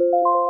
you